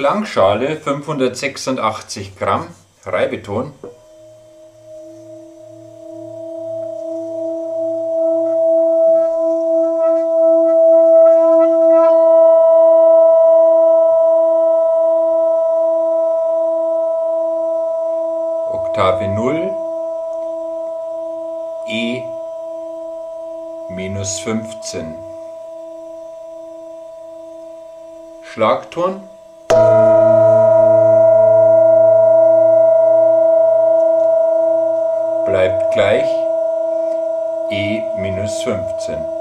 Klangschale 586 Gramm Reibeton. Oktave 0 E minus 15 Schlagton bleibt gleich E minus 15.